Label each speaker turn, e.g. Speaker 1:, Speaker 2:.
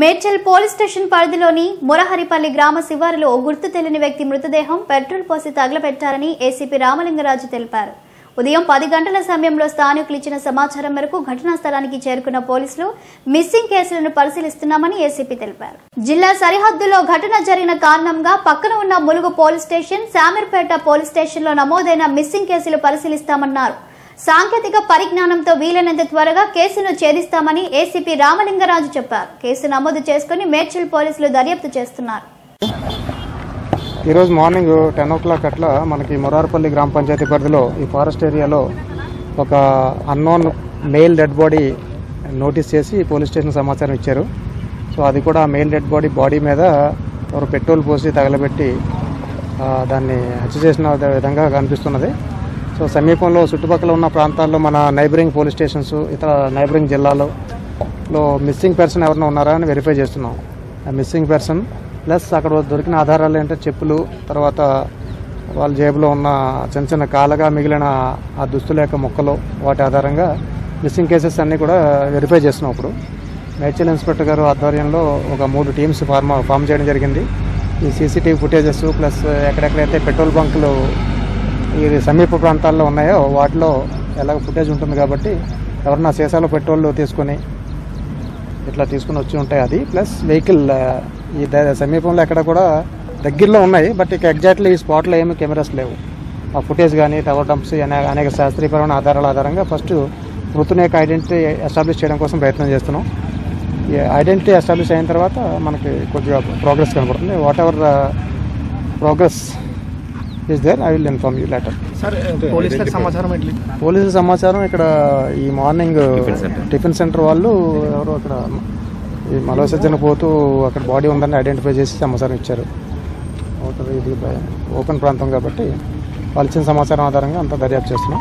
Speaker 1: Medchal police station పరిధిలోని మురహరిపల్లి గ్రామ శివారులో ఓ గుర్తు తెలియని వ్యక్తి మృతదేహం పెట్రోల్ పోసి తగలబెట్టారని ఏసీపీ రామలింగరాజు తెలిపారు. ఉదయం పది గంటల సమయంలో స్థానికులు ఇచ్చిన సమాచారం మేరకు ఘటనా స్థలానికి చేరుకున్న పోలీసులు మిస్సింగ్ కేసులను పరిశీలిస్తున్నామని ఏసీపీ తెలిపారు. జిల్లా సరిహద్దులో ఘటన జరిగిన కారణంగా పక్కన ఉన్న Mulugu police station Shamirpet police స్టేషన్లో నమోదైన మిస్సింగ్ కేసులు పరిశీలిస్తామన్నారు. సాంకేతిక పరిజ్ఞానంతో వీలైనంత త్వరగా కేసును ఛేదిస్తామని ఏసీపీ రామలింగరాజు చెప్పారు. కేసు నమోదు చేసుకుని మేడ్చల్ పోలీసులు దర్యాప్తు చేస్తున్నారు.
Speaker 2: ఈరోజు మార్నింగ్ టెన్ ఓ క్లాక్ అట్లా మనకి మొరారపల్లి గ్రామ పంచాయతీ పరిధిలో ఈ ఫారెస్ట్ ఏరియాలో ఒక unknown male dead body notice చేసి పోలీస్ స్టేషన్ సమాచారం ఇచ్చారు. సో అది కూడా మెయిల్ డెడ్ బాడీ బాడీ మీద ఎవరు పెట్రోల్ పోసి తగలబెట్టి దాన్ని హత్య చేసిన విధంగా కనిపిస్తున్నది. సో సమీపంలో చుట్టుపక్కల ఉన్న ప్రాంతాల్లో మన నైబరింగ్ పోలీస్ స్టేషన్స్ ఇతర నైబరింగ్ జిల్లాలో లో మిస్సింగ్ పర్సన్ ఎవరైనా ఉన్నారా అని వెరిఫై చేస్తున్నాం. ఆ మిస్సింగ్ పర్సన్ ప్లస్ అక్కడ దొరికిన ఆధారాలు ఏంటంటే చెప్పులు తర్వాత వాళ్ళ జేబులో ఉన్న చిన్న చిన్న కాలగా మిగిలిన ఆ దుస్తుల యొక్క ముక్కలు వాటి ఆధారంగా మిస్సింగ్ కేసెస్ అన్నీ కూడా వెరిఫై చేస్తున్నాం ఇప్పుడు. మేడ్చల్ ఇన్స్పెక్టర్ గారు ఆధ్వర్యంలో ఒక మూడు టీమ్స్ ఫార్మ్ ఫామ్ చేయడం జరిగింది. ఈ సీసీటీవీ ఫుటేజెస్ ప్లస్ ఎక్కడెక్కడైతే పెట్రోల్ బంకులు ఈ సమీప ప్రాంతాల్లో ఉన్నాయో వాటిలో ఎలాగ ఫుటేజ్ ఉంటుంది కాబట్టి ఎవరన్నా సీసాలో పెట్రోల్ తీసుకొని ఇట్లా తీసుకుని వచ్చి ఉంటాయి అది. ప్లస్ వెహికల్ ఈ సమీపంలో ఎక్కడ కూడా దగ్గరలో ఉన్నాయి బట్ ఇక ఎగ్జాక్ట్లీ ఈ స్పాట్లో ఏమి కెమెరాస్ లేవు. ఆ ఫుటేజ్ కానీ టవర్ డంప్స్ అనే అనేక శాస్త్రీయపరమైన ఆధారాల ఆధారంగా ఫస్ట్ మృతుని యొక్క ఐడెంటిటీ ఎస్టాబ్లిష్ చేయడం కోసం ప్రయత్నం చేస్తున్నాం. ఈ ఐడెంటిటీ ఎస్టాబ్లిష్ అయిన తర్వాత మనకి కొద్దిగా ప్రోగ్రెస్ కనబడుతుంది. Whatever progress is there I will inform you later
Speaker 3: sir పోలీసులకు సమాచారం ఎట్లా
Speaker 2: పోలీసు సమాచారం ఇక్కడ ఈ మార్నింగ్ టిఫిన్ సెంటర్ వాళ్ళు ఎవరో అక్కడ ఈ మలవిసర్జన పోతూ అక్కడ బాడీ ఉందని ఐడెంటిఫై చేసి సమాచారం ఇచ్చారు. ఇది ఓపెన్ ప్రాంతం కాబట్టి వాళ్ళు ఇచ్చిన సమాచారం ఆధారంగా అంతా దర్యాప్తు చేస్తున్నాం.